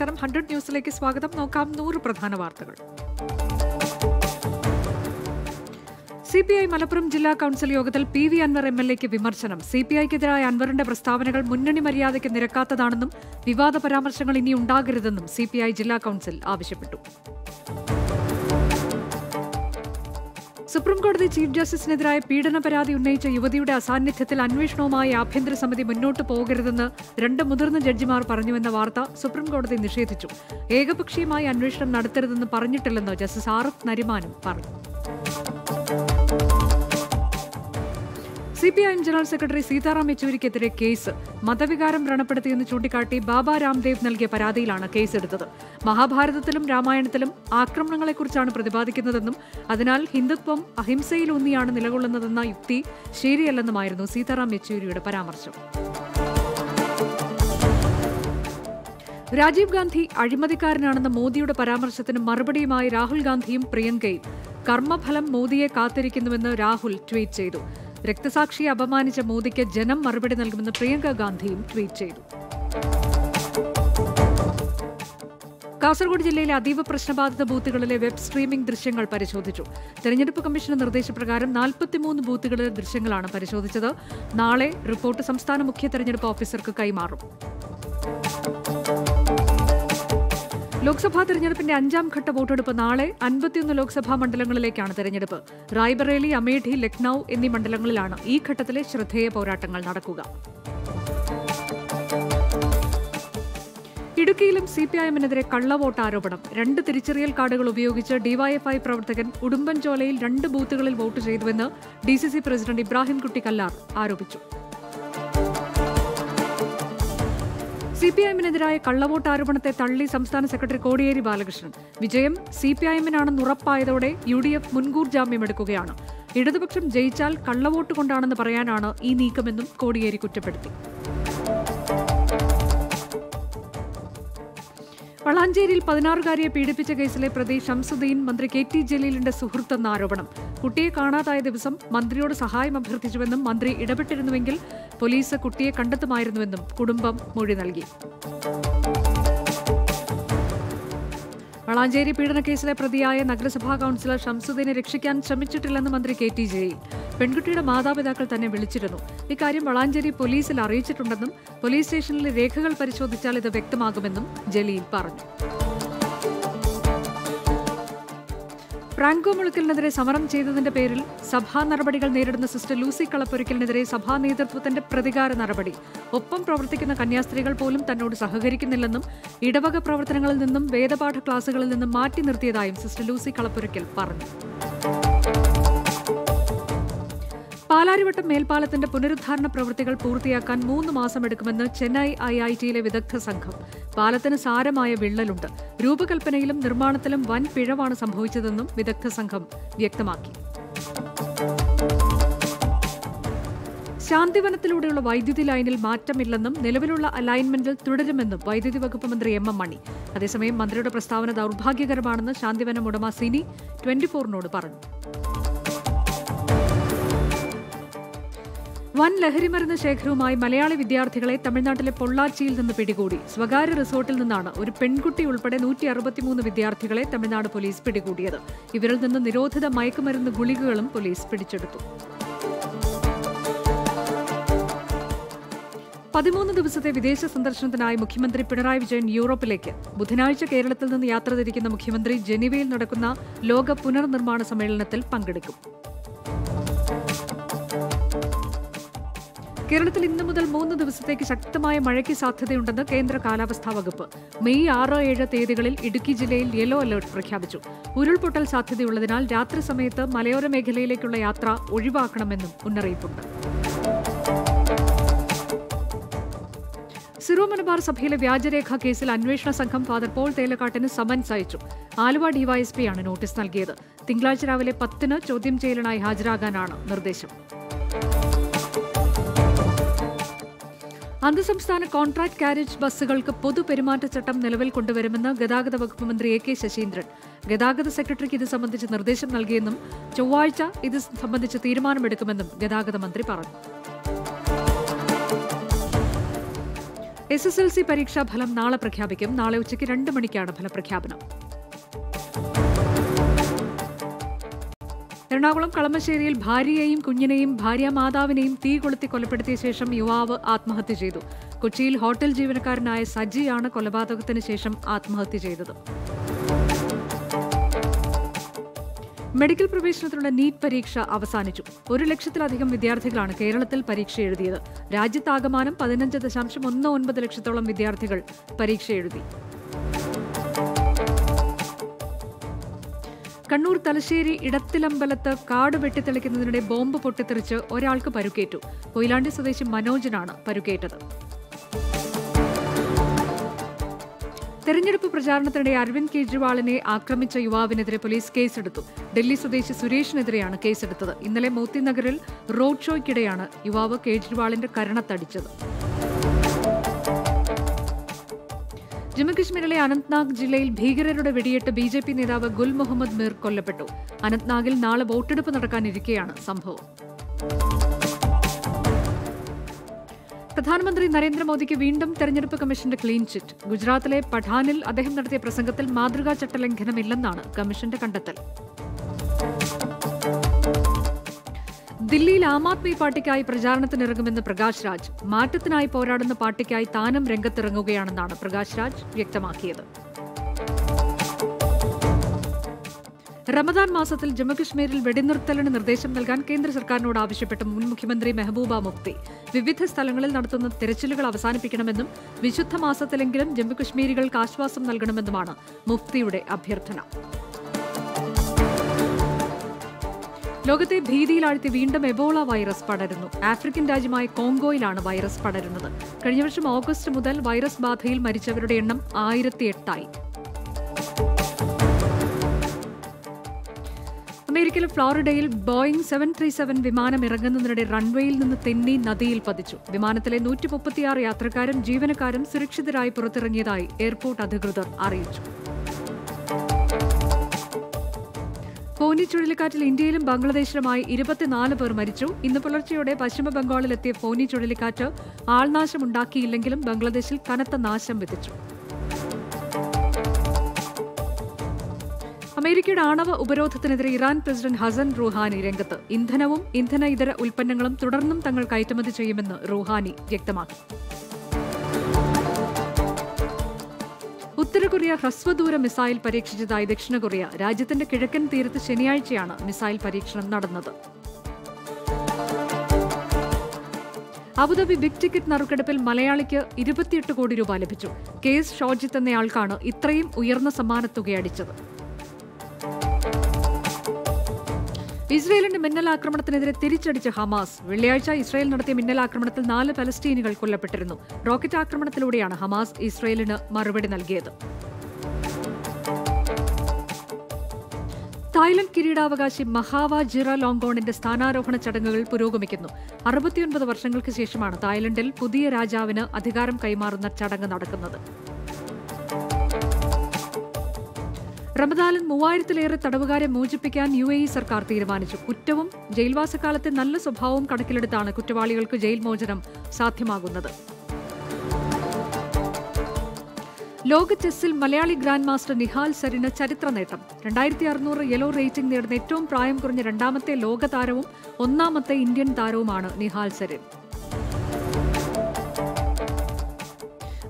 നമസ്കാരം. ഹൺഡ്രഡ് ന്യൂസിലേക്ക് സ്വാഗതം. നോക്കാം നൂറ് പ്രധാന വാർത്തകൾ. സി പി ഐ മലപ്പുറം ജില്ലാ കൌൺസിൽ യോഗത്തിൽ P V Anvar M L എക്ക് വിമർശനം. സി പി ഐക്കെതിരായ അൻവറിന്റെ പ്രസ്താവനകൾ മുന്നണി മര്യാദയ്ക്ക് നിരക്കാത്തതാണെന്നും വിവാദ പരാമർശങ്ങൾ ഇനി ഉണ്ടാകരുതെന്നും സി പി ഐ ജില്ലാ കൌൺസിൽ ആവശ്യപ്പെട്ടു. സുപ്രീംകോടതി ചീഫ് ജസ്റ്റിസിനെതിരായ പീഡന പരാതി ഉന്നയിച്ച യുവതിയുടെ അസാന്നിധ്യത്തിൽ അന്വേഷണവുമായി ആഭ്യന്തര സമിതി മുന്നോട്ട് പോകരുതെന്ന് രണ്ട് മുതിർന്ന ജഡ്ജിമാർ പറഞ്ഞുവെന്ന വാർത്ത സുപ്രീംകോടതി നിഷേധിച്ചു. ഏകപക്ഷീയമായി അന്വേഷണം നടത്തരുതെന്ന് പറഞ്ഞിട്ടില്ലെന്ന് ജസ്റ്റിസ് ആർ നരിമാനും പറഞ്ഞു. C P I M general secretary Sitaram യെച്ചൂരിക്കെതിരെ case. മതവികാരം വ്രണപ്പെടുത്തിയെന്ന് ചൂണ്ടിക്കാട്ടി ബാബ രാംദേവ് നൽകിയ പരാതിയിലാണ് കേസെടുത്തത്. മഹാഭാരതത്തിലും രാമായണത്തിലും ആക്രമണങ്ങളെക്കുറിച്ചാണ് പ്രതിപാദിക്കുന്നതെന്നും അതിനാൽ ഹിന്ദുത്വം അഹിംസയിലൂന്നിയാണ് നിലകൊള്ളുന്നതെന്ന യുക്തി ശരിയല്ലെന്നുമായിരുന്നു സീതാറാം യെച്ചൂരിയുടെ പരാമർശം. രാജീവ് ഗാന്ധി അഴിമതിക്കാരനാണെന്ന മോദിയുടെ പരാമർശത്തിന് മറുപടിയുമായി രാഹുൽ ഗാന്ധിയും പ്രിയങ്കയും. കർമ്മഫലം മോദിയെ കാത്തിരിക്കുന്നുവെന്ന് രാഹുൽ ട്വീറ്റ് ചെയ്തു. രക്തസാക്ഷിയെ അപമാനിച്ച മോദിക്ക് ജനം മറുപടി നൽകുമെന്ന് പ്രിയങ്ക ഗാന്ധിയും ട്വീറ്റ് ചെയ്തു. കാസർഗോഡ് ജില്ലയിലെ അതീവ പ്രശ്നബാധിത ബൂത്തുകളിലെ വെബ് സ്ട്രീമിംഗ് ദൃശ്യങ്ങൾ പരിശോധിച്ചു. തെരഞ്ഞെടുപ്പ് കമ്മീഷന്റെ നിർദ്ദേശപ്രകാരം നാൽപ്പത്തിമൂന്ന് ബൂത്തുകളിലെ ദൃശ്യങ്ങളാണ് പരിശോധിച്ചത്. നാളെ റിപ്പോർട്ട് സംസ്ഥാന മുഖ്യ തെരഞ്ഞെടുപ്പ് ഓഫീസർക്ക് കൈമാറും. ലോക്സഭാ തെരഞ്ഞെടുപ്പിന്റെ അഞ്ചാം ഘട്ട വോട്ടെടുപ്പ് നാളെ അൻപത്തിയൊന്ന് ലോക്സഭാ മണ്ഡലങ്ങളിലേക്കാണ് തെരഞ്ഞെടുപ്പ്. റായ്ബറേലി അമേഠി ലക്നൌ എന്നീ മണ്ഡലങ്ങളിലാണ് ഈ ഘട്ടത്തിലെ ശ്രദ്ധേയ പോരാട്ടങ്ങൾ നടക്കുക. ഇടുക്കിയിലും സി പി ഐ എമ്മിനെതിരെ കള്ളവോട്ട് ആരോപണം രണ്ട് തിരിച്ചറിയൽ കാർഡുകൾ ഉപയോഗിച്ച് ഡിവൈഎഫ്ഐ പ്രവർത്തകൻ ഉടുമ്പൻചോലയിൽ രണ്ട് ബൂത്തുകളിൽ വോട്ട് ചെയ്തുവെന്ന് DCC C C president Ibrahimkutty Kallar ആരോപിച്ചു. സി പി ഐഎമ്മിനെതിരായ കള്ളവോട്ട് ആരോപണത്തെ തള്ളി സംസ്ഥാന സെക്രട്ടറി കോടിയേരി ബാലകൃഷ്ണൻ. വിജയം സി പി ഐഎമ്മിനാണെന്ന് ഉറപ്പായതോടെ യു ഡി എഫ് മുൻകൂർ ജാമ്യമെടുക്കുകയാണ്. ഇടതുപക്ഷം ജയിച്ചാൽ കള്ളവോട്ട് കൊണ്ടാണെന്ന് പറയാനാണ് ഈ നീക്കമെന്നും കോടിയേരി കുറ്റപ്പെടുത്തി. വളാഞ്ചേരിയിൽ പതിനാറുകാരിയെ പീഡിപ്പിച്ച കേസിലെ പ്രതി ഷംസുദ്ദീൻ മന്ത്രി കെ ടി ജലീലിന്റെ സുഹൃത്തെന്ന ആരോപണം. കുട്ടിയെ കാണാതായ ദിവസം മന്ത്രിയോട് സഹായം അഭ്യർത്ഥിച്ചുവെന്നും മന്ത്രി ഇടപെട്ടിരുന്നുവെങ്കിൽ പോലീസ് കുട്ടിയെ കണ്ടെത്തുമായിരുന്നുവെന്നും കുടുംബം മൊഴി നൽകി. വളാഞ്ചേരി പീഡനക്കേസിലെ പ്രതിയായ നഗരസഭാ കൌൺസിലർ ഷംസുദ്ദീനെ രക്ഷിക്കാൻ ശ്രമിച്ചിട്ടില്ലെന്ന് മന്ത്രി കെ ടി ജലീൽ. പെൺകുട്ടിയുടെ മാതാപിതാക്കൾ തന്നെ വിളിച്ചിരുന്നു. ഇക്കാര്യം വളാഞ്ചേരി പോലീസിൽ അറിയിച്ചിട്ടുണ്ടെന്നും പോലീസ് സ്റ്റേഷനിലെ രേഖകൾ പരിശോധിച്ചാൽ ഇത് വ്യക്തമാകുമെന്നും ജലീൽ പറഞ്ഞു. ഫ്രാങ്കോ മുളുക്കലിനെതിരെ സമരം ചെയ്തതിന്റെ പേരിൽ സഭാ നടപടികൾ നേരിടുന്ന സിസ്റ്റർ ലൂസി കളപ്പൊരിക്കലിനെതിരെ സഭാ നേതൃത്വത്തിന്റെ പ്രതികാര നടപടി. ഒപ്പം പ്രവർത്തിക്കുന്ന കന്യാസ്ത്രീകൾ പോലും തന്നോട് സഹകരിക്കുന്നില്ലെന്നും ഇടവക പ്രവർത്തനങ്ങളിൽ നിന്നും വേദപാഠ ക്ലാസുകളിൽ നിന്നും മാറ്റി നിർത്തിയതായും സിസ്റ്റർ ലൂസി കളപ്പൊരിക്കൽ പറഞ്ഞു. പാലാരിവട്ടം മേൽപ്പാലത്തിന്റെ പുനരുദ്ധാരണ പ്രവൃത്തികൾ പൂർത്തിയാക്കാൻ മൂന്ന് മാസമെടുക്കുമെന്ന് ചെന്നൈ ഐ ഐ ടിയിലെ വിദഗ്ധ സംഘം. പാലത്തിന് സാരമായ വിള്ളലുണ്ട്. രൂപകൽപ്പനയിലും നിർമ്മാണത്തിലും വൻ പിഴവാണ് സംഭവിച്ചതെന്നും വിദഗ്ധ സംഘം വ്യക്തമാക്കി. ശാന്തിവനത്തിലൂടെയുള്ള വൈദ്യുതി ലൈനിൽ മാറ്റമില്ലെന്നും നിലവിലുള്ള അലൈൻമെന്റിൽ തുടരുമെന്നും വൈദ്യുതി വകുപ്പ് മന്ത്രി എം എം മണി. അതേസമയം മന്ത്രിയുടെ പ്രസ്താവന ദൗർഭാഗ്യകരമാണെന്ന് ശാന്തിവനം ഉടമ സിനി ട്വന്റി ഫോറിനോട് പറഞ്ഞു. വൻ ലഹരിമരുന്ന് ശേഖരവുമായി മലയാളി വിദ്യാർത്ഥികളെ തമിഴ്നാട്ടിലെ പൊള്ളാച്ചിയിൽ നിന്ന് പിടികൂടി. സ്വകാര്യ റിസോർട്ടിൽ നിന്നാണ് ഒരു പെൺകുട്ടി ഉൾപ്പെടെ നൂറ്റി അറുപത്തിമൂന്ന് വിദ്യാർത്ഥികളെ തമിഴ്നാട് പോലീസ് പിടികൂടിയത്. ഇവരിൽ നിന്ന് നിരോധിത മയക്കുമരുന്ന് ഗുളികകളും പോലീസ് പിടിച്ചെടുത്തു. പതിമൂന്ന് ദിവസത്തെ വിദേശ സന്ദർശനത്തിനായി മുഖ്യമന്ത്രി പിണറായി വിജയൻ യൂറോപ്പിലേക്ക്. ബുധനാഴ്ച കേരളത്തിൽ നിന്ന് യാത്ര തിരിക്കുന്ന മുഖ്യമന്ത്രി ജനീവയിൽ നടക്കുന്ന ലോക പുനർനിർമ്മാണ സമ്മേളനത്തിൽ പങ്കെടുക്കും. കേരളത്തിൽ ഇന്നു മുതൽ മൂന്ന് ദിവസത്തേക്ക് ശക്തമായ മഴയ്ക്ക് സാധ്യതയുണ്ടെന്ന് കേന്ദ്ര കാലാവസ്ഥാ വകുപ്പ്. മെയ് ആറ് ഏഴ് തീയതികളിൽ ഇടുക്കി ജില്ലയിൽ യെല്ലോ അലർട്ട് പ്രഖ്യാപിച്ചു. ഉരുൾപൊട്ടൽ സാധ്യതയുള്ളതിനാൽ രാത്രി സമയത്ത് മലയോര മേഖലയിലേക്കുള്ള യാത്ര ഒഴിവാക്കണമെന്നും മുന്നറിയിപ്പുണ്ട്. സിറോ മലബാർ സഭയിലെ വ്യാജരേഖ കേസിൽ അന്വേഷണ സംഘം ഫാദർ പോൾ തേലക്കാട്ടിന് സമൻസ് അയച്ചു. ആലുവ ഡിവൈഎസ്പിയാണ് നോട്ടീസ് നൽകിയത്. തിങ്കളാഴ്ച രാവിലെ പത്തിന് ചോദ്യം ചെയ്യലിനായി ഹാജരാകാനാണ് നിർദ്ദേശം. അന്തർസംസ്ഥാന കോൺട്രാക്ട് കാരേജ് ബസ്സുകൾക്ക് പൊതുപെരുമാറ്റച്ചട്ടം നിലവിൽ കൊണ്ടുവരുമെന്ന് ഗതാഗത വകുപ്പ് മന്ത്രി എ കെ ശശീന്ദ്രൻ. ഗതാഗത സെക്രട്ടറിക്ക് ഇത് സംബന്ധിച്ച് നിർദ്ദേശം നൽകിയെന്നും ചൊവ്വാഴ്ച ഇത് സംബന്ധിച്ച് തീരുമാനമെടുക്കുമെന്നും ഗതാഗത മന്ത്രി പറഞ്ഞു. എസ് എസ് എൽ സി പരീക്ഷാ ഫലം നാളെ പ്രഖ്യാപിക്കും. നാളെ ഉച്ചയ്ക്ക് രണ്ട് മണിക്കാണ് ഫലപ്രഖ്യാപനം. എറണാകുളം കളമശ്ശേരിയിൽ ഭാര്യയെയും കുഞ്ഞിനെയും ഭാര്യാമാതാവിനെയും തീ കൊളുത്തി കൊലപ്പെടുത്തിയ ശേഷം യുവാവ് ആത്മഹത്യ ചെയ്തു. കൊച്ചിയിൽ ഹോട്ടൽ ജീവനക്കാരനായ സജിയാണ് കൊലപാതകത്തിന് ശേഷം ആത്മഹത്യ ചെയ്തത്. മെഡിക്കൽ പ്രവേശനത്തിനുള്ള നീറ്റ് പരീക്ഷ അവസാനിച്ചു. ഒരു ലക്ഷത്തിലധികം വിദ്യാർത്ഥികളാണ് കേരളത്തിൽ പരീക്ഷ എഴുതിയത്. രാജ്യത്താകമാനം പതിനഞ്ച് ദശാംശം ഒന്ന് ഒൻപത് ലക്ഷത്തോളം വിദ്യാർത്ഥികൾ പരീക്ഷ എഴുതി. കണ്ണൂർ തലശ്ശേരി ഇടത്തിലമ്പലത്ത് കാട് വെട്ടിത്തെളിക്കുന്നതിനിടെ ബോംബ് പൊട്ടിത്തെറിച്ച് ഒരാൾക്ക് പരുക്കേറ്റു. കൊയിലാണ്ടി സ്വദേശി മനോജിനാണ് പരുക്കേറ്റത്. തെരഞ്ഞെടുപ്പ് പ്രചാരണത്തിനിടെ അരവിന്ദ് കെജ്രിവാളിനെ ആക്രമിച്ച യുവാവിനെതിരെ പോലീസ് കേസെടുത്തു. ഡൽഹി സ്വദേശി സുരേഷിനെതിരെയാണ് കേസെടുത്തത്. ഇന്നലെ മോത്തി നഗറിൽ റോഡ് ഷോയ്ക്കിടെയാണ് യുവാവ് കെജ്രിവാളിന്റെ കരണത്തടിച്ചത്. ജമ്മുകശ്മീരിലെ അനന്ത്നാഗ് ജില്ലയിൽ ഭീകരരുടെ വെടിയേറ്റ് ബി ജെ പി നേതാവ് ഗുൽ മുഹമ്മദ് മീർ കൊല്ലപ്പെട്ടു. അനന്ത്നാഗിൽ നാളെ വോട്ടെടുപ്പ് നടക്കാനിരിക്കെയാണ് സംഭവം. പ്രധാനമന്ത്രി നരേന്ദ്രമോദിക്ക് വീണ്ടും തെരഞ്ഞെടുപ്പ് കമ്മീഷന്റെ ക്ലീൻ ചിറ്റ്. ഗുജറാത്തിലെ പഠാനിൽ അദ്ദേഹം നടത്തിയ പ്രസംഗത്തിൽ മാതൃകാ ചട്ടലംഘനമില്ലെന്നാണ് കമ്മീഷന്റെ കണ്ടെത്തൽ. ദില്ലിയിൽ ആം ആദ്മി പാർട്ടിക്കായി പ്രചാരണത്തിനിറങ്ങുമെന്ന് പ്രകാശ് രാജ്. മാറ്റത്തിനായി പോരാടുന്ന പാർട്ടിക്കായി താനും രംഗത്തിറങ്ങുകയാണെന്നാണ് പ്രകാശ് രാജ് വ്യക്തമാക്കിയത്. റമദാൻ മാസത്തിൽ ജമ്മുകശ്മീരിൽ വെടിനിർത്തലിന് നിർദ്ദേശം നൽകാൻ കേന്ദ്ര സർക്കാരിനോട് ആവശ്യപ്പെട്ട മുൻ മുഖ്യമന്ത്രി മെഹബൂബ മുഫ്തി. വിവിധ സ്ഥലങ്ങളിൽ നടത്തുന്ന തിരച്ചിലുകൾ അവസാനിപ്പിക്കണമെന്നും വിശുദ്ധ മാസത്തിലെങ്കിലും ജമ്മുകശ്മീരികൾക്ക് ആശ്വാസം നൽകണമെന്നുമാണ് മുഫ്തിയുടെ അഭ്യർത്ഥന. ലോകത്തെ ഭീതിയിലാഴ്ത്തി വീണ്ടും എബോള വൈറസ് പടരുന്നു. ആഫ്രിക്കൻ രാജ്യമായ കോങ്കോയിലാണ് വൈറസ് പടരുന്നത്. കഴിഞ്ഞ വർഷം ഓഗസ്റ്റ് മുതൽ വൈറസ് ബാധയിൽ മരിച്ചവരുടെ എണ്ണം ആയിരത്തി എട്ടായി അമേരിക്കയിലെ ഫ്ലോറിഡയിൽ ബോയിംഗ് സെവൻ ത്രീ സെവൻ വിമാനം ഇറങ്ങുന്നതിനിടെ റൺവേയിൽ നിന്ന് തെന്നി നദിയിൽ പതിച്ചു. വിമാനത്തിലെ നൂറ്റി മുപ്പത്തിയാറ് യാത്രക്കാരും ജീവനക്കാരും സുരക്ഷിതരായി പുറത്തിറങ്ങിയതായി എയർപോർട്ട് അധികൃതർ അറിയിച്ചു. ഫോനി ചുഴലിക്കാറ്റിൽ ഇന്ത്യയിലും ബംഗ്ലാദേശിലുമായി ഇരുപത്തിനാല് പേർ മരിച്ചു. ഇന്ന് പുലർച്ചെയോടെ പശ്ചിമ ബംഗാളിലെത്തിയ ഫോനി ചുഴലിക്കാറ്റ് ആൾനാശമുണ്ടാക്കിയില്ലെങ്കിലും ബംഗ്ലാദേശിൽ കനത്ത നാശം വിധിച്ചു അമേരിക്കയുടെ ആണവ ഉപരോധത്തിനെതിരെ ഇറാൻ പ്രസിഡന്റ് ഹസൻ റുഹാനി രംഗത്ത്. ഇന്ധനവും ഇന്ധന ഇതര ഉൽപ്പന്നങ്ങളും തുടർന്നും തങ്ങൾ കയറ്റുമതി ചെയ്യുമെന്ന് റുഹാനി വ്യക്തമാക്കി. ഉത്തര കൊറിയ ഹ്രസ്വദൂര മിസൈൽ പരീക്ഷിച്ചതായി ദക്ഷിണ കൊറിയ രാജ്യത്തിന്റെ കിഴക്കൻ തീരത്ത് ശനിയാഴ്ചയാണ് മിസൈൽ പരീക്ഷണം നടന്നത്. അബുദാബി ബിഗ് ടിക്കറ്റ് നറുക്കെടുപ്പിൽ മലയാളിക്ക് ഇരുപത്തിയെട്ട് കോടി രൂപ ലഭിച്ചു. കെ എസ് ഷോജിത്ത് എന്നയാൾക്കാണ് ഇത്രയും ഉയർന്ന സമ്മാനത്തുക അടിച്ചത് ഇസ്രയേലിന്റെ മിന്നലാക്രമണത്തിനെതിരെ തിരിച്ചടിച്ച ഹമാസ് വെള്ളിയാഴ്ച ഇസ്രയേൽ നടത്തിയ മിന്നലാക്രമണത്തിൽ നാല് പലസ്തീനികൾ കൊല്ലപ്പെട്ടിരുന്നു. റോക്കറ്റ് ആക്രമണത്തിലൂടെയാണ് ഹമാസ് ഇസ്രയേലിന് മറുപടി നൽകിയത്. തായ്ലൻഡ് കിരീടാവകാശി മഹാവ ജിറ ലോങ്കോണിന്റെ സ്ഥാനാരോഹണ ചടങ്ങുകൾ പുരോഗമിക്കുന്നു. അറുപത്തിയൊൻപത് വർഷങ്ങൾക്ക് ശേഷമാണ് തായ്ലൻഡിൽ പുതിയ രാജാവിന് അധികാരം കൈമാറുന്ന ചടങ്ങ് നടക്കുന്നത്. റമദാനിൽ മൂവായിരത്തിലേറെ തടവുകാരെ മോചിപ്പിക്കാൻ യു എ ഇ സർക്കാർ തീരുമാനിച്ചു. കുറ്റവും ജയിൽവാസകാലത്തെ നല്ല സ്വഭാവവും കണക്കിലെടുത്താണ് കുറ്റവാളികൾക്ക് ജയിൽ മോചനം സാധ്യമാകുന്നത്. ലോക ചെസ്സിൽ മലയാളി ഗ്രാൻഡ് മാസ്റ്റർ നിഹാൽ സരിന് ചരിത്ര നേട്ടം. രണ്ടായിരത്തി അറുന്നൂറ് യെല്ലോ റേറ്റിംഗ് നേടുന്ന ഏറ്റവും പ്രായം കുറഞ്ഞ രണ്ടാമത്തെ ലോക താരവും ഒന്നാമത്തെ ഇന്ത്യൻ താരവുമാണ് നിഹാൽ സരിൻ.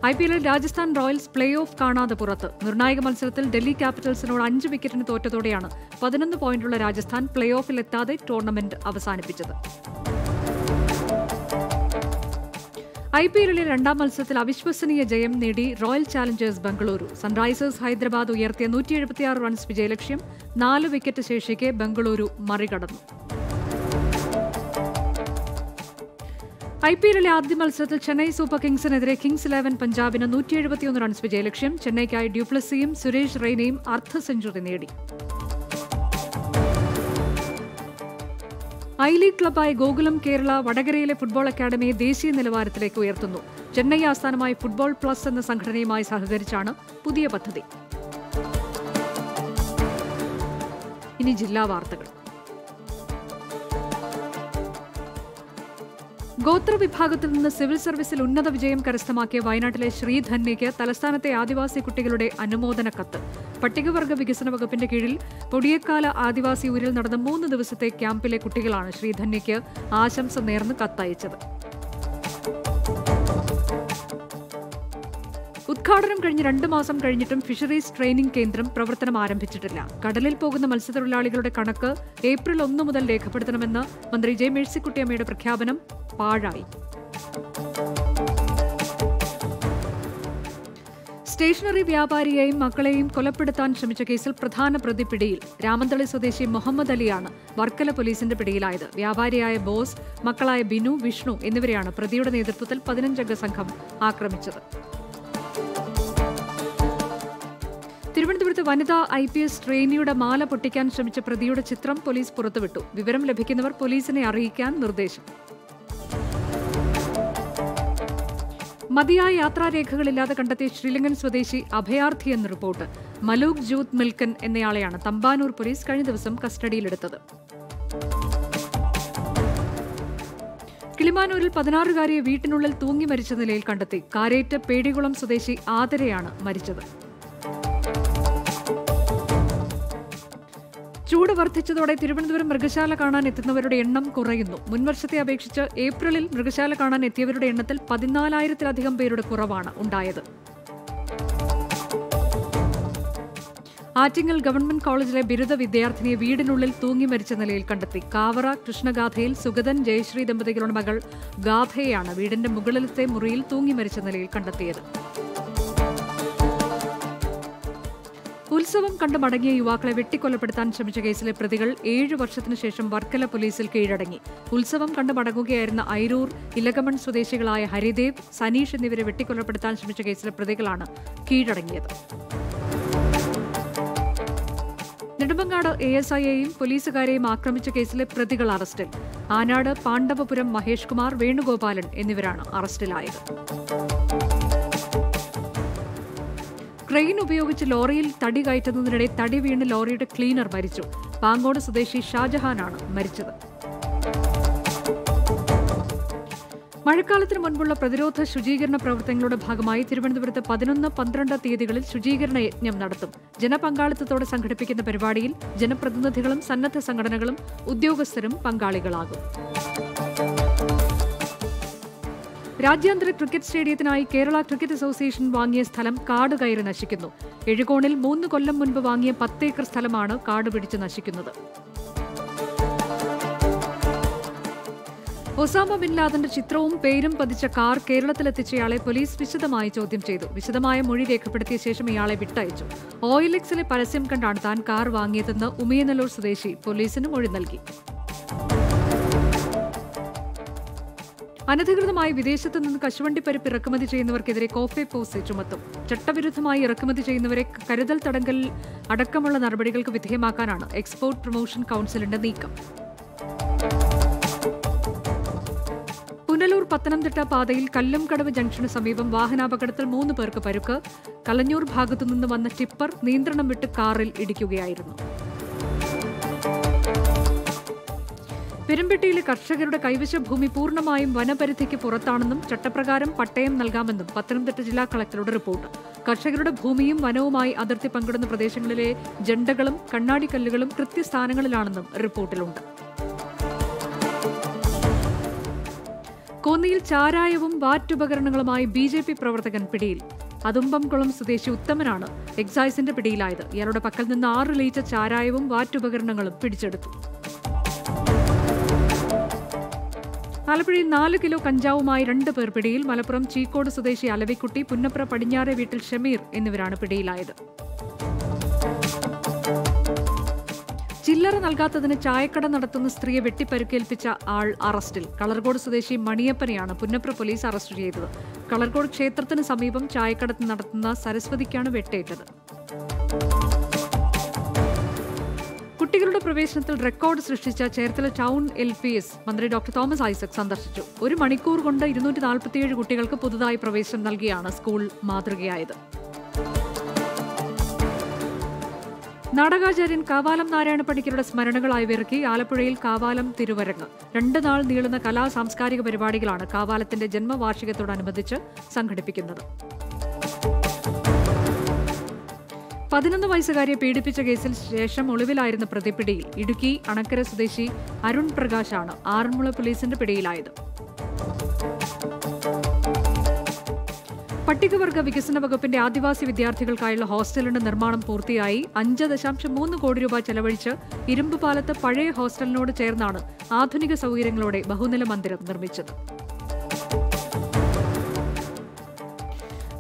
ഐ പി എല്ലിൽ രാജസ്ഥാൻ റോയൽസ് പ്ലേ ഓഫ് കാണാതെ പുറത്ത്. നിർണായക മത്സരത്തിൽ ഡൽഹി ക്യാപിറ്റൽസിനോട് അഞ്ച് വിക്കറ്റിന് തോറ്റതോടെയാണ് പതിനൊന്ന് പോയിന്റുള്ള രാജസ്ഥാൻ പ്ലേ ഓഫിലെത്താതെ ടൂർണമെന്റ് അവസാനിപ്പിച്ചത്. ഐ പി എല്ലിലെ രണ്ടാം മത്സരത്തിൽ അവിശ്വസനീയ ജയം നേടി Royal Challengers Bengaluru. Sunrisers Hyderabad ഉയർത്തിയ നൂറ്റി എഴുപത്തിയാറ് റൺസ് വിജയലക്ഷ്യം നാല് വിക്കറ്റ് ശേഷിക്കെ ബംഗളൂരു മറികടന്നു. ഐ പി എല്ലിലെ ആദ്യ മത്സരത്തിൽ ചെന്നൈ സൂപ്പർ കിങ്സിനെതിരെ കിങ്സ് ഇലവൻ പഞ്ചാബിന് നൂറ്റി എഴുപത്തിയൊന്ന് റൺസ് വിജയലക്ഷ്യം. ചെന്നൈക്കായി ഡ്യൂപ്ലസിയും സുരേഷ് റെയ്നയും അർദ്ധ സെഞ്ചുറി നേടി. ഐ ലീഗ് ക്ലബായ ഗോകുലം കേരള വടകരയിലെ ഫുട്ബോൾ അക്കാദമി ദേശീയ നിലവാരത്തിലേക്ക് ഉയർത്തുന്നു. ചെന്നൈ ആസ്ഥാനമായി ഫുട്ബോൾ പ്ലസ് എന്ന സംഘടനയുമായി സഹകരിച്ചാണ് പുതിയ പദ്ധതി. ഇനി ജില്ലാ വാർത്തകൾ. ഗോത്രവിഭാഗത്തിൽ നിന്ന് സിവിൽ സർവീസിൽ ഉന്നത വിജയം കരസ്ഥമാക്കിയ വയനാട്ടിലെ ശ്രീധന്യയ്ക്ക് തലസ്ഥാനത്തെ ആദിവാസി കുട്ടികളുടെ അനുമോദന കത്ത്. പട്ടികവർഗ വികസന വകുപ്പിന്റെ കീഴിൽ പൊടിയക്കാല ആദിവാസി ഊരിൽ നടന്ന മൂന്ന് ദിവസത്തെ ക്യാമ്പിലെ കുട്ടികളാണ് ശ്രീധന്യയ്ക്ക് ആശംസ നേർന്ന് കത്തയച്ചത്. ഉദ്ഘാടനം കഴിഞ്ഞ് രണ്ട് മാസം കഴിഞ്ഞിട്ടും ഫിഷറീസ് ട്രെയിനിംഗ് കേന്ദ്രം പ്രവർത്തനം ആരംഭിച്ചിട്ടില്ല. കടലിൽ പോകുന്ന മത്സ്യത്തൊഴിലാളികളുടെ കണക്ക് ഏപ്രിൽ ഒന്ന് മുതൽ രേഖപ്പെടുത്തണമെന്ന് മന്ത്രി ജെ മേഴ്സിക്കുട്ടിയമ്മയുടെ പ്രഖ്യാപനം പാഴായി. സ്റ്റേഷനറി വ്യാപാരിയെയും മക്കളെയും കൊലപ്പെടുത്താൻ ശ്രമിച്ച കേസിൽ പ്രധാന പ്രതി പിടിയിൽ. രാമന്തളി സ്വദേശി മുഹമ്മദ് അലിയാണ് വർക്കല പോലീസിന്റെ പിടിയിലായത്. വ്യാപാരിയായ ബോസ് മക്കളായ ബിനു വിഷ്ണു എന്നിവരെയാണ് പ്രതിയുടെ നേതൃത്വത്തിൽ പതിനഞ്ചംഗ സംഘം ആക്രമിച്ചത്. തിരുവനന്തപുരത്ത് വനിതാ ഐ പി എസ് ട്രെയിനിയുടെ മാല പൊട്ടിക്കാൻ ശ്രമിച്ച പ്രതിയുടെ ചിത്രം പോലീസ് പുറത്തുവിട്ടു. വിവരം ലഭിക്കുന്നവർ പോലീസിനെ അറിയിക്കാൻ നിർദ്ദേശം. മതിയായ യാത്രാരേഖകളില്ലാതെ കണ്ടെത്തിയ ശ്രീലങ്കൻ സ്വദേശി അഭയാർത്ഥിയെന്ന് റിപ്പോർട്ട്. മലൂക് ജൂത്ത് മിൽക്കൻ എന്നയാളെയാണ് തമ്പാനൂർ പോലീസ് കഴിഞ്ഞ ദിവസം കസ്റ്റഡിയിലെടുത്തത്. കിളിമാനൂരിൽ പതിനാറുകാരിയെ വീട്ടിനുള്ളിൽ തൂങ്ങി മരിച്ച നിലയിൽ കണ്ടെത്തി. കാരേറ്റ് പേടികുളം സ്വദേശി ആദരയാണ് മരിച്ചത്. ചൂട് വർദ്ധിച്ചതോടെ തിരുവനന്തപുരം മൃഗശാല കാണാൻ എത്തുന്നവരുടെ എണ്ണം കുറയുന്നു. മുൻവർഷത്തെ അപേക്ഷിച്ച് ഏപ്രിലിൽ മൃഗശാല കാണാൻ എത്തിയവരുടെ എണ്ണത്തിൽ പതിനാലായിരത്തിലധികം പേരുടെ കുറവാണ് ഉണ്ടായത്. ആറ്റിങ്ങൽ ഗവൺമെന്റ് കോളേജിലെ ബിരുദ വിദ്യാർത്ഥിനിയെ വീടിനുള്ളിൽ തൂങ്ങി മരിച്ച നിലയിൽ കണ്ടെത്തി. കാവറ കൃഷ്ണഗാഥയിൽ സുഗതൻ ജയശ്രീ ദമ്പതികളുടെ മകൾ ഗാഥയെയാണ് വീടിന്റെ മുകളിലത്തെ മുറിയിൽ തൂങ്ങി മരിച്ച നിലയിൽ കണ്ടെത്തിയത്. ഉത്സവം കണ്ട് മടങ്ങിയ യുവാക്കളെ വെട്ടിക്കൊലപ്പെടുത്താൻ ശ്രമിച്ച കേസിലെ പ്രതികൾ ഏഴു വർഷത്തിനു ശേഷം വർക്കല പോലീസിൽ കീഴടങ്ങി. ഉത്സവം കണ്ട് മടങ്ങുകയായിരുന്ന ഐരൂർ ഇലകമൺ സ്വദേശികളായ ഹരിദേവ് സനീഷ് എന്നിവരെ വെട്ടിക്കൊലപ്പെടുത്താൻ ശ്രമിച്ച കേസിലെ പ്രതികളാണ് കീഴടങ്ങിയത്. നെടുമങ്ങാട് എ എസ് ഐയെയും പോലീസുകാരെയും ആക്രമിച്ച കേസിലെ പ്രതികൾ അറസ്റ്റിൽ. ആനാട് പാണ്ഡവപുരം മഹേഷ് കുമാർ വേണുഗോപാലൻ എന്നിവരാണ് അറസ്റ്റിലായത്. ക്രെയിൻ ഉപയോഗിച്ച് ലോറിയിൽ തടി കയറ്റുന്നതിനിടെ തടി വീണ് ലോറിയുടെ ക്ലീനർ മരിച്ചു. പാങ്കോട് സ്വദേശി ഷാജഹാനാണ് മരിച്ചത്. മഴക്കാലത്തിന് മുൻപുള്ള പ്രതിരോധ ശുചീകരണ പ്രവർത്തനങ്ങളുടെ ഭാഗമായി തിരുവനന്തപുരത്ത് പതിനൊന്ന് പന്ത്രണ്ട് തീയതികളിൽ ശുചീകരണ യജ്ഞം നടത്തും. ജനപങ്കാളിത്തത്തോടെ സംഘടിപ്പിക്കുന്ന പരിപാടിയിൽ ജനപ്രതിനിധികളും സന്നദ്ധ സംഘടനകളും ഉദ്യോഗസ്ഥരും പങ്കാളികളാകും. രാജ്യാന്തര ക്രിക്കറ്റ് സ്റ്റേഡിയത്തിനായി കേരള ക്രിക്കറ്റ് അസോസിയേഷൻ വാങ്ങിയ സ്ഥലം കാട് കയറി നശിക്കുന്നു. എഴുകോണിൽ മൂന്ന് കൊല്ലം മുൻപ് വാങ്ങിയ പത്തേക്കർ സ്ഥലമാണ് കാട് പിടിച്ച് നശിക്കുന്നത്. ഒസാമ ബിൻ ലാദന്റെ ചിത്രവും പേരും പതിച്ച കാർ കേരളത്തിലെത്തിച്ചയാളെ പോലീസ് വിശദമായി ചോദ്യം ചെയ്തു. വിശദമായ മൊഴി രേഖപ്പെടുത്തിയ ശേഷം ഇയാളെ വിട്ടയച്ചു. ഓയിലെക്സിലെ പരസ്യം കണ്ടാണ് താൻ കാർ വാങ്ങിയതെന്ന് ഉമിയനല്ലൂർ സ്വദേശി പോലീസിന് മൊഴി നൽകി. അനധികൃതമായി വിദേശത്ത് നിന്ന് കശുവണ്ടി പരിപ്പ് ഇറക്കുമതി ചെയ്യുന്നവർക്കെതിരെ കോഫെ പോസ് ചുമത്തും. ചട്ടവിരുദ്ധമായി ഇറക്കുമതി ചെയ്യുന്നവരെ കരുതൽ തടങ്കൽ അടക്കമുള്ള നടപടികൾക്ക് വിധേയമാക്കാനാണ് എക്സ്പോർട്ട് പ്രൊമോഷൻ കൌൺസിലിന്റെ നീക്കം. പുനലൂർ പത്തനംതിട്ട പാതയിൽ കല്ലുംകടവ് ജംഗ്ഷന് സമീപം വാഹനാപകടത്തിൽ മൂന്ന് പേർക്ക് പരുക്ക്. കലഞ്ഞൂർ ഭാഗത്തുനിന്ന് വന്ന ടിപ്പർ നിയന്ത്രണം വിട്ട് കാറിൽ ഇടിക്കുകയായിരുന്നു. പെരുമ്പെട്ടിയിലെ കർഷകരുടെ കൈവശ ഭൂമി പൂർണമായും വനപരിധിക്ക് പുറത്താണെന്നും ചട്ടപ്രകാരം പട്ടയം നൽകാമെന്നും പത്തനംതിട്ട ജില്ലാ കളക്ടറുടെ റിപ്പോർട്ട്. കർഷകരുടെ ഭൂമിയും വനവുമായി അതിർത്തി പങ്കിടുന്ന പ്രദേശങ്ങളിലെ ജണ്ടകളും കണ്ണാടിക്കല്ലുകളും കൃത്യസ്ഥാനങ്ങളിലാണെന്നും റിപ്പോർട്ടിലുണ്ട്. കോന്നിയിൽ ചാരായവും വാറ്റുപകരണങ്ങളുമായി ബി ജെ പി പ്രവർത്തകൻ പിടിയിൽ. അതുമ്പംകുളം സ്വദേശി ഉത്തമനാണ് എക്സൈസിന്റെ പിടിയിലായത്. ഇയാളുടെ പക്കൽ നിന്ന് ആറ് ലീറ്റർ ചാരായവും വാറ്റുപകരണങ്ങളും പിടിച്ചെടുത്തു. ആലപ്പുഴയിൽ നാല് കിലോ കഞ്ചാവുമായി രണ്ട് പേർ പിടിയിൽ. മലപ്പുറം ചീക്കോട് സ്വദേശി അലവിക്കുട്ടി പുന്നപ്ര പടിഞ്ഞാറെ വീട്ടിൽ ഷമീർ എന്നിവരാണ് പിടിയിലായത്. ചില്ലറ നൽകാത്തതിന് ചായക്കട നടത്തുന്ന സ്ത്രീയെ വെട്ടിപ്പരുക്കേൽപ്പിച്ച ആൾ അറസ്റ്റിൽ. കളർകോട് സ്വദേശി മണിയപ്പനെയാണ് പുന്നപ്ര പോലീസ് അറസ്റ്റ് ചെയ്തത്. കളർകോട് ക്ഷേത്രത്തിന് സമീപം ചായക്കടത്ത് നടത്തുന്ന സരസ്വതിക്കാണ് വെട്ടേറ്റത്. കുട്ടികളുടെ പ്രവേശനത്തിൽ റെക്കോർഡ് സൃഷ്ടിച്ച Cherthala town L P S മന്ത്രി ഡോക്ടർ തോമസ് ഐസക് സന്ദർശിച്ചു. ഒരു മണിക്കൂർ കൊണ്ട് ഇരുന്നൂറ്റി നാൽപ്പത്തിയേഴ് കുട്ടികൾക്ക് പുതുതായി പ്രവേശനം നൽകിയാണ് സ്കൂൾ മാതൃകയായത്. നാടകാചാര്യൻ കാവാലം നാരായണ പണിക്കരുടെ സ്മരണകളായി വിറക്കി ആലപ്പുഴയിൽ കാവാലം തിരുവരങ്ങ്. രണ്ട് നാൾ നീളുന്ന കലാ സാംസ്കാരിക പരിപാടികളാണ് കാവാലത്തിന്റെ ജന്മവാർഷികത്തോടനുബന്ധിച്ച് സംഘടിപ്പിക്കുന്നത്. പതിനൊന്ന് വയസ്സുകാരിയെ പീഡിപ്പിച്ച കേസിൽ ശേഷം ഒളിവിലായിരുന്ന പ്രതിപിടിയിൽ ഇടുക്കി അണക്കര സ്വദേശി അരുൺ പ്രകാശാണ് ആറന്മുള പോലീസിന്റെ പിടിയിലായത്. പട്ടികവർഗ വികസന വകുപ്പിന്റെ ആദിവാസി വിദ്യാർത്ഥികൾക്കായുള്ള ഹോസ്റ്റലിന്റെ നിർമ്മാണം പൂർത്തിയായി അഞ്ച് ദശാംശം മൂന്ന് കോടി രൂപ ചെലവഴിച്ച് ഇരുമ്പുപാലത്ത് പഴയ ഹോസ്റ്റലിനോട് ചേർന്നാണ് ആധുനിക സൗകര്യങ്ങളോടെ ബഹുനില മന്ദിരം നിർമ്മിച്ചത്.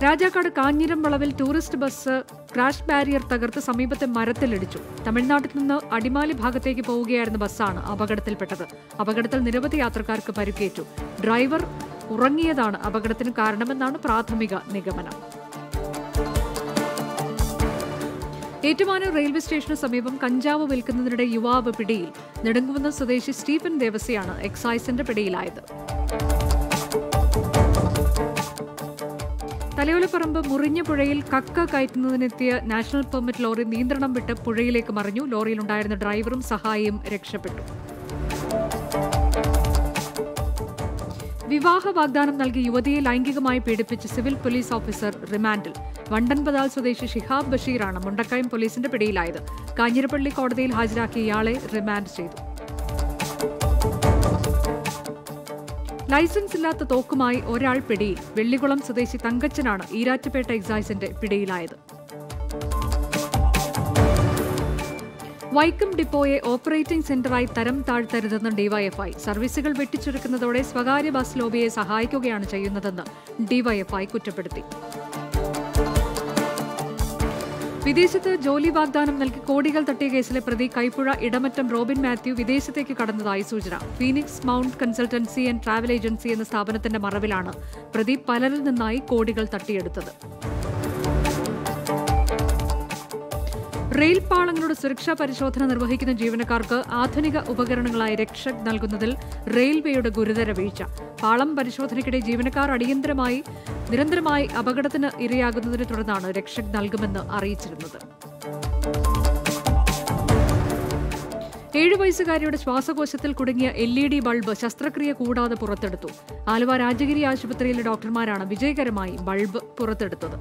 രാജാക്കാട് കാഞ്ഞിരം വളവിൽ ടൂറിസ്റ്റ് ബസ് ക്രാഷ് ബാരിയർ തകർത്ത് സമീപത്തെ മരത്തിലിടിച്ചു. തമിഴ്നാട്ടിൽ നിന്ന് അടിമാലി ഭാഗത്തേക്ക് പോവുകയായിരുന്ന ബസ്സാണ് അപകടത്തിൽപ്പെട്ടത്. അപകടത്തിൽ നിരവധി യാത്രക്കാർക്ക് പരിക്കേറ്റു. ഡ്രൈവർ ഉറങ്ങിയതാണ് അപകടത്തിന് കാരണമെന്നാണ് പ്രാഥമിക നിഗമനം. ഏറ്റുമാനൂർ റെയിൽവേ സ്റ്റേഷന് സമീപം കഞ്ചാവ് വിൽക്കുന്നതിനിടെ യുവാവ് പിടിയിൽ. നെടുങ്കുന്നം സ്വദേശി സ്റ്റീഫൻ ദേവസിയാണ് എക്സൈസിന്റെ പിടിയിലായത്. തലയോലപ്പറമ്പ് മുറിഞ്ഞ പുഴയിൽ കക്ക കയറ്റുന്നതിനെത്തിയ നാഷണൽ പെർമിറ്റ് ലോറി നിയന്ത്രണം വിട്ട് പുഴയിലേക്ക് മറിഞ്ഞു. ലോറിയിലുണ്ടായിരുന്ന ഡ്രൈവറും സഹായിയും രക്ഷപ്പെട്ടു. വിവാഹ വാഗ്ദാനം നൽകി യുവതിയെ ലൈംഗികമായി പീഡിപ്പിച്ച സിവിൽ പോലീസ് ഓഫീസർ റിമാൻഡിൽ. വണ്ടൻപതാൽ സ്വദേശി ഷിഹാബ് ബഷീറാണ് മുണ്ടക്കയം പോലീസിന്റെ പിടിയിലായത്. കാഞ്ഞിരപ്പള്ളി കോടതിയിൽ ഹാജരാക്കിയ ഇയാളെ റിമാൻഡ് ചെയ്തു. ലൈസൻസ് ഇല്ലാത്ത തോക്കുമായി ഒരാൾ പിടിയിൽ വെള്ളികുളം സ്വദേശി തങ്കച്ചനാണ് ഈരാറ്റുപേട്ട എക്സൈസിന്റെ പിടിയിലായത്. വൈക്കം ഡിപ്പോയെ ഓപ്പറേറ്റിംഗ് സെന്ററായി തരം താഴ്ത്തരുതെന്ന് ഡിവൈഎഫ്ഐ. സർവീസുകൾ വെട്ടിച്ചുരുക്കുന്നതോടെ സ്വകാര്യ ബസ് ലോബിയെ സഹായിക്കുകയാണ് ചെയ്യുന്നതെന്ന് ഡിവൈഎഫ്ഐ കുറ്റപ്പെടുത്തി. വിദേശത്ത് ജോലി വാഗ്ദാനം നൽകി കോടികൾ തട്ടിയ കേസിലെ പ്രതി കൈപ്പുഴ ഇടമറ്റം റോബിൻ മാത്യു വിദേശത്തേക്ക് കടന്നതായി സൂചന. Phoenix Mount Consultancy and Travel Agency എന്ന സ്ഥാപനത്തിന്റെ മറവിലാണ് പ്രതി പലരിൽ നിന്നായി കോടികൾ തട്ടിയെടുത്തത്. റെയിൽ പാളങ്ങളുടെ സുരക്ഷാ പരിശോധന നിർവഹിക്കുന്ന ജീവനക്കാർക്ക് ആധുനിക ഉപകരണങ്ങളായി രക്ഷക് നൽകുന്നതിൽ റെയിൽവേയുടെ ഗുരുതര വീഴ്ച. പാളം പരിശോധനയ്ക്കിടെ ജീവനക്കാർ അടിയന്തരമായി നിരന്തരമായി അപകടത്തിന് ഇരയാകുന്നതിനെ തുടർന്നാണ് രക്ഷക് നൽകുമെന്ന് അറിയിച്ചിരുന്നത്. ഏഴു വയസ്സുകാരിയുടെ ശ്വാസകോശത്തിൽ കുടുങ്ങിയ എൽ ഇ ഡി ബൾബ് ശസ്ത്രക്രിയ കൂടാതെ പുറത്തെടുത്തു. ആലുവ രാജഗിരി ആശുപത്രിയിലെ ഡോക്ടർമാരാണ് വിജയകരമായി ബൾബ് പുറത്തെടുത്തത്.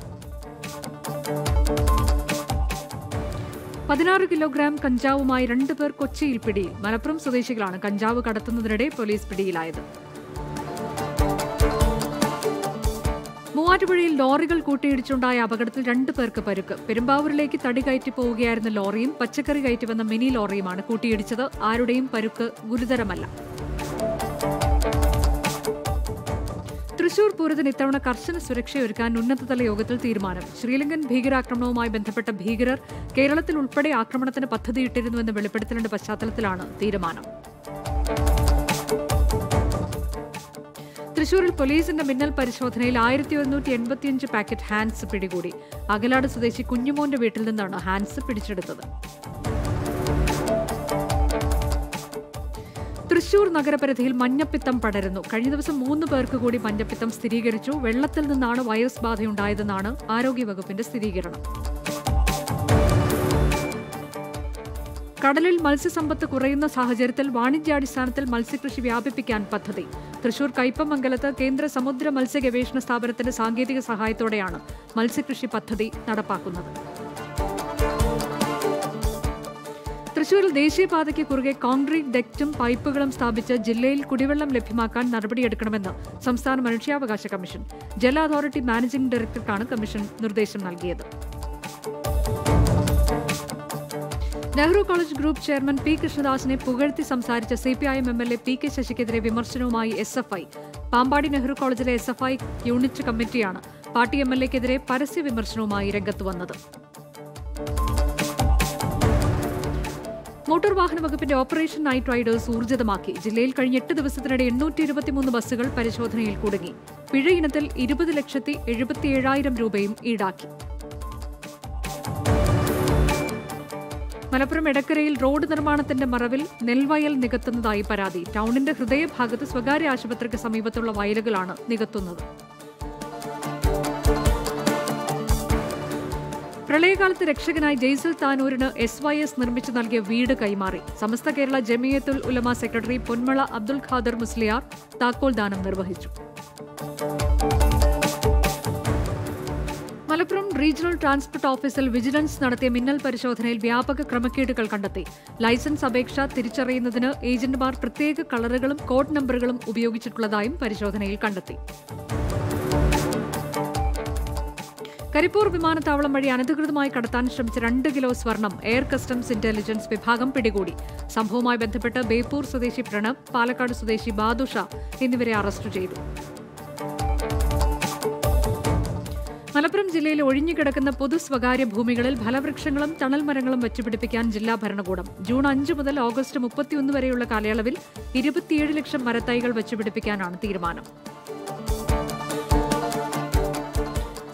പതിനാറ് കിലോഗ്രാം കഞ്ചാവുമായി രണ്ടുപേർ കൊച്ചിയിൽ പിടിയിൽ. മലപ്പുറം സ്വദേശികളാണ് കഞ്ചാവ് കടത്തുന്നതിനിടെ പോലീസ് പിടിയിലായത്. മൂവാറ്റുപുഴയിൽ ലോറികൾ കൂട്ടിയിടിച്ചുണ്ടായ അപകടത്തിൽ രണ്ടു പേർക്ക് പരുക്ക്. പെരുമ്പാവൂരിലേക്ക് തടി കയറ്റി പോവുകയായിരുന്ന ലോറിയും പച്ചക്കറി കയറ്റി വന്ന മിനി ലോറിയുമാണ് കൂട്ടിയിടിച്ചത്. ആരുടെയും പരുക്ക് ഗുരുതരമല്ല. തൃശൂർ പൂരത്തിന് ഇത്തവണ കർശന സുരക്ഷയൊരുക്കാൻ ഉന്നതതല യോഗത്തിൽ തീരുമാനം. ശ്രീലങ്കൻ ഭീകരാക്രമണവുമായി ബന്ധപ്പെട്ട ഭീകരർ കേരളത്തിൽ ഉൾപ്പെടെ ആക്രമണത്തിന് പദ്ധതിയിട്ടിരുന്നുവെന്ന് വെളിപ്പെടുത്തലിന്റെ പശ്ചാത്തലത്തിലാണ് തീരുമാനം. തൃശൂരിൽ പോലീസിന്റെ മിന്നൽ പരിശോധനയിൽ ആയിരത്തി ഒരുന്നൂറ്റി എൺപത്തിയഞ്ച് പാക്കറ്റ് ഹാൻഡ്സ് പിടികൂടി. അകലാട് സ്വദേശി കുഞ്ഞുമോന്റെ വീട്ടിൽ നിന്നാണ് ഹാൻഡ്സ് പിടിച്ചെടുത്തത്. തൃശൂർ നഗരപരിധിയിൽ മഞ്ഞപ്പിത്തം പടരുന്നു. കഴിഞ്ഞ ദിവസം മൂന്ന് പേർക്ക് കൂടി മഞ്ഞപ്പിത്തം സ്ഥിരീകരിച്ചു. വെള്ളത്തിൽ നിന്നാണ് വൈറസ് ബാധയുണ്ടായതെന്നാണ് ആരോഗ്യവകുപ്പിന്റെ സ്ഥിരീകരണം. കടലിൽ മത്സ്യസമ്പത്ത് കുറയുന്ന സാഹചര്യത്തിൽ വാണിജ്യാടിസ്ഥാനത്തിൽ മത്സ്യകൃഷി വ്യാപിപ്പിക്കാൻ പദ്ധതി. തൃശൂർ കയ്പമംഗലത്ത് കേന്ദ്ര സമുദ്ര മത്സ്യ ഗവേഷണ സ്ഥാപനത്തിന്റെ സാങ്കേതിക സഹായത്തോടെയാണ് മത്സ്യകൃഷി പദ്ധതി നടപ്പാക്കുന്നത്. തൃശൂരിൽ ദേശീയപാതയ്ക്ക് കുറുകെ കോൺക്രീറ്റ് ഡെക്റ്റും പൈപ്പുകളും സ്ഥാപിച്ച് ജില്ലയിൽ കുടിവെള്ളം ലഭ്യമാക്കാൻ നടപടിയെടുക്കണമെന്ന് സംസ്ഥാന മനുഷ്യാവകാശ കമ്മീഷൻ. ജല അതോറിറ്റി മാനേജിംഗ് ഡയറക്ടർക്കാണ് കമ്മീഷൻ നിർദ്ദേശം നൽകിയത്. Nehru College Group chairman P കൃഷ്ണദാസിനെ പുകഴ്ത്തി സംസാരിച്ച C P I M M L A P ശശിക്കെതിരെ വിമർശനവുമായി S F I. Pampady Nehru കോളേജിലെ എസ് എഫ് ഐ യൂണിറ്റ് കമ്മിറ്റിയാണ്. പാർട്ടി എം എൽ എക്കെതിരെ പരസ്യ വിമർശനവുമായി രംഗത്ത് വന്നത്. മോട്ടോർ വാഹന വകുപ്പിന്റെ ഓപ്പറേഷൻ നൈറ്റ് റൈഡേഴ്സ് ഊർജിതമാക്കി ജില്ലയിൽ കഴിഞ്ഞ എട്ട് ദിവസത്തിനിടെ എണ്ണൂറ്റി ഇരുപത്തിമൂന്ന് ബസ്സുകൾ പരിശോധനയിൽ കുടുങ്ങി. പിഴ ഇനത്തിൽ ഇരുപത് ലക്ഷത്തി എഴുപത്തിയേഴായിരം രൂപയും ഈടാക്കി. മലപ്പുറം എടക്കരയിൽ റോഡ് നിർമ്മാണത്തിന്റെ മറവിൽ നെൽവയൽ നികത്തുന്നതായി പരാതി. ടൗണിന്റെ ഹൃദയഭാഗത്ത് സ്വകാര്യ ആശുപത്രിക്ക് സമീപത്തുള്ള വയലുകളാണ് നികത്തുന്നത്. പ്രളയകാലത്ത് രക്ഷകനായി ജയ്സൽ താനൂരിന് എസ് വൈ എസ് നിർമ്മിച്ചു നൽകിയ വീട് കൈമാറി. സമസ്ത കേരള ജമിയത്തുൽ ഉലമ സെക്രട്ടറി പൊന്മള അബ്ദുൽ ഖാദർ മുസ്ലിയാർ താക്കോൽ ദാനം നിർവഹിച്ചു. മലപ്പുറം റീജിയണൽ ട്രാൻസ്പോർട്ട് ഓഫീസിൽ വിജിലൻസ് നടത്തിയ മിന്നൽ പരിശോധനയിൽ വ്യാപക ക്രമക്കേടുകൾ കണ്ടെത്തി. ലൈസൻസ് അപേക്ഷ തിരിച്ചറിയുന്നതിന് ഏജന്റുമാർ പ്രത്യേക കളറുകളും കോഡ് നമ്പറുകളും ഉപയോഗിച്ചിട്ടുള്ളതായും പരിശോധനയിൽ കണ്ടെത്തി. കരിപ്പൂർ വിമാനത്താവളം വഴി അനധികൃതമായി കടത്താൻ ശ്രമിച്ച രണ്ട് കിലോ സ്വർണം എയർ കസ്റ്റംസ് ഇന്റലിജൻസ് വിഭാഗം പിടികൂടി. സംഭവവുമായി ബന്ധപ്പെട്ട് ബേപ്പൂർ സ്വദേശി പ്രണബ് പാലക്കാട് സ്വദേശി ബാദുഷ എന്നിവരെ അറസ്റ്റ് ചെയ്തു. മലപ്പുറം ജില്ലയിൽ ഒഴിഞ്ഞുകിടക്കുന്ന പൊതു സ്വകാര്യ ഭൂമികളിൽ ഫലവൃക്ഷങ്ങളും തണൽ മരങ്ങളും വെച്ചുപിടിപ്പിക്കാൻ ജില്ലാ ഭരണകൂടം. ജൂൺ അഞ്ച് മുതൽ ഓഗസ്റ്റ് മുപ്പത്തിയൊന്ന് വരെയുള്ള കാലയളവിൽ ഇരുപത്തിയേഴ് ലക്ഷം മരത്തൈകൾ വെച്ചുപിടിപ്പിക്കാനാണ് തീരുമാനം.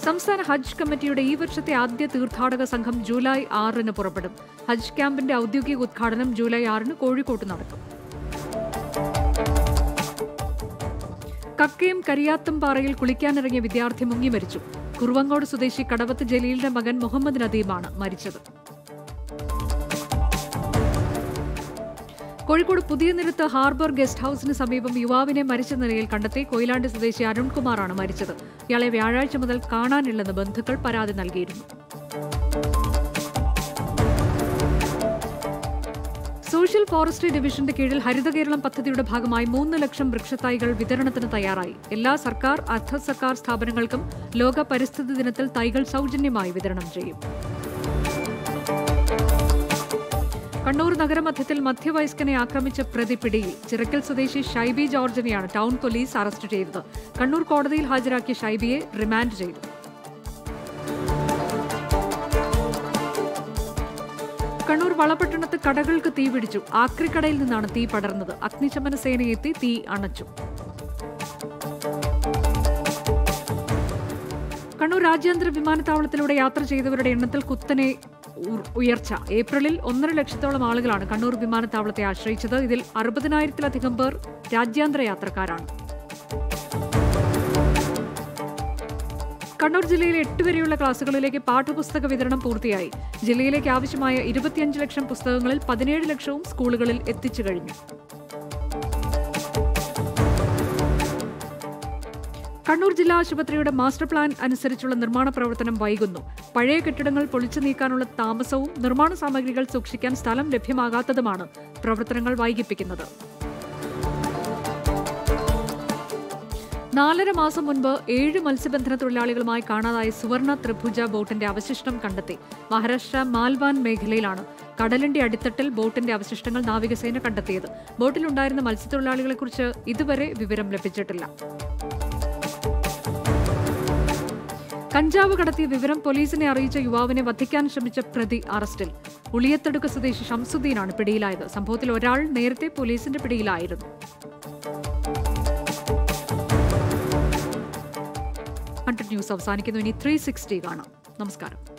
സംസ്ഥാന ഹജ്ജ് കമ്മിറ്റിയുടെ ഈ വർഷത്തെ ആദ്യ തീർത്ഥാടക സംഘം ജൂലൈ ആറിന് പുറപ്പെടും. ഹജ്ജ് ക്യാമ്പിന്റെ ഔദ്യോഗിക ഉദ്ഘാടനം ജൂലൈ ആറിന് കോഴിക്കോട്ട് നടക്കും കക്കയം കരിയാത്തും പാറയിൽ കുളിക്കാനിറങ്ങിയ വിദ്യാർത്ഥി മുങ്ങി മരിച്ചു. കുറുവങ്ങോട് സ്വദേശി കടവത്ത് ജലീലിന്റെ മകൻ മുഹമ്മദ് നദീമാണ് മരിച്ചത്. കോഴിക്കോട് പുതിയ നിരത്ത് ഹാർബർ ഗസ്റ്റ് ഹൌസിന് സമീപം യുവാവിനെ മരിച്ച നിലയിൽ കണ്ടെത്തി കൊയിലാണ്ടി സ്വദേശി അരുൺകുമാറാണ് മരിച്ചത്. ഇയാളെ വ്യാഴാഴ്ച മുതൽ കാണാനില്ലെന്ന് ബന്ധുക്കൾ പരാതി നൽകിയിരുന്നു. സോഷ്യൽ ഫോറസ്ട്രി ഡിവിഷന്റെ കീഴിൽ ഹരിത കേരളം പദ്ധതിയുടെ ഭാഗമായി മൂന്ന് ലക്ഷം വൃക്ഷത്തൈകൾ വിതരണത്തിന് തയ്യാറായി. എല്ലാ സർക്കാർ അർദ്ധ സർക്കാർ സ്ഥാപനങ്ങൾക്കും ലോക പരിസ്ഥിതി ദിനത്തിൽ തൈകൾ സൗജന്യമായി വിതരണം ചെയ്യും. കണ്ണൂർ നഗരമധ്യത്തിൽ മധ്യവയസ്കനെ ആക്രമിച്ച പ്രതി പിടിയിൽ ചിറക്കൽ സ്വദേശി ഷൈബി ജോർജിനെയാണ് ടൗൺ പോലീസ് അറസ്റ്റ് ചെയ്തത്. കണ്ണൂർ കോടതിയിൽ ഹാജരാക്കിയ ഷൈബിയെ റിമാൻഡ് ചെയ്തു. കണ്ണൂർ വളപട്ടണത്ത് കടകൾക്ക് തീപിടിച്ചു ആക്രിക്കടയിൽ നിന്നാണ് തീ പടർന്നത്. അഗ്നിശമന സേനയെത്തി തീ അണച്ചു. കണ്ണൂർ രാജ്യാന്തര വിമാനത്താവളത്തിലൂടെ യാത്ര ചെയ്തവരുടെ എണ്ണത്തിൽ കുത്തനെ ഉയർച്ച. ഏപ്രിലിൽ ഒന്നര ലക്ഷത്തോളം ആളുകളാണ് കണ്ണൂർ വിമാനത്താവളത്തെ ആശ്രയിച്ചത്. ഇതിൽ അറുപതിനായിരത്തിലധികം പേർ രാജ്യാന്തര യാത്രക്കാരാണ്. കണ്ണൂർ ജില്ലയിലെ എട്ട് വരെയുള്ള ക്ലാസുകളിലേക്ക് പാഠപുസ്തക വിതരണം പൂർത്തിയായി. ജില്ലയിലേക്ക് ആവശ്യമായ ഇരുപത്തിയഞ്ച് ലക്ഷം പുസ്തകങ്ങളിൽ പതിനേഴ് ലക്ഷവും സ്കൂളുകളിൽ എത്തിച്ചു കഴിഞ്ഞു. കണ്ണൂർ ജില്ലാ ആശുപത്രിയുടെ മാസ്റ്റർ പ്ലാൻ അനുസരിച്ചുള്ള നിർമ്മാണ പ്രവർത്തനം വൈകുന്നു. പഴയ കെട്ടിടങ്ങൾ പൊളിച്ചു നീക്കാനുള്ള താമസവും നിർമ്മാണ സാമഗ്രികൾ സൂക്ഷിക്കാൻ സ്ഥലം ലഭ്യമാകാത്തതുമാണ് പ്രവർത്തനങ്ങൾ വൈകിപ്പിക്കുന്നത്. നാലര മാസം മുൻപ് ഏഴ് മത്സ്യബന്ധന തൊഴിലാളികളുമായി കാണാതായ സുവർണ ത്രിഭുജ ബോട്ടിന്റെ അവശിഷ്ടം കണ്ടെത്തി. മഹാരാഷ്ട്ര മാൽവാൻ മേഖലയിലാണ് കടലിന്റെ അടിത്തട്ടിൽ ബോട്ടിന്റെ അവശിഷ്ടങ്ങൾ നാവികസേന കണ്ടെത്തിയത്. ബോട്ടിലുണ്ടായിരുന്ന മത്സ്യത്തൊഴിലാളികളെക്കുറിച്ച് ഇതുവരെ വിവരം ലഭിച്ചിട്ടില്ല. കഞ്ചാവ് കടത്തിയ വിവരം പോലീസിനെ അറിയിച്ച യുവാവിനെ വധിക്കാൻ ശ്രമിച്ച പ്രതി അറസ്റ്റിൽ. ഉളിയത്തടുക്ക സ്വദേശി ഷംസുദ്ദീനാണ് പിടിയിലായത്. സംഭവത്തിൽ ഒരാൾ നേരത്തെ പോലീസിന്റെ പിടിയിലായിരുന്നു. ഹൺഡ്രഡ് ന്യൂസ് അവസാനിക്കുന്നു. ഇനി ത്രീ സിക്സ്റ്റി കാണാം. നമസ്കാരം.